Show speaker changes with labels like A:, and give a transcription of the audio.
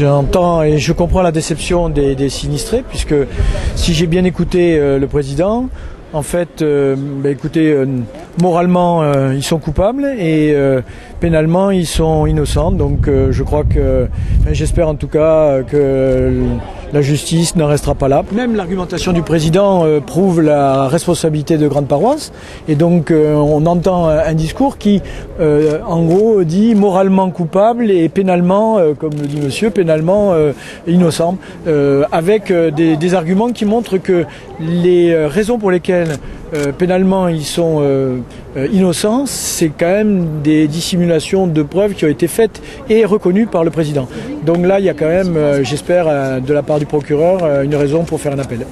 A: J'entends et je comprends la déception des, des sinistrés, puisque si j'ai bien écouté euh, le président, en fait, euh, bah, écoutez, euh, moralement, euh, ils sont coupables et euh, pénalement, ils sont innocents. Donc, euh, je crois que, j'espère en tout cas que la justice ne restera pas là. Même l'argumentation du président euh, prouve la responsabilité de grandes paroisses. Et donc, euh, on entend un discours qui, euh, en gros, dit moralement coupable et pénalement, euh, comme le dit monsieur, pénalement euh, innocent, euh, avec euh, des, des arguments qui montrent que les euh, raisons pour lesquelles euh, pénalement ils sont euh, euh, innocents, c'est quand même des dissimulations de preuves qui ont été faites et reconnues par le président. Donc là, il y a quand même, euh, j'espère, euh, de la part du procureur, euh, une raison pour faire un appel.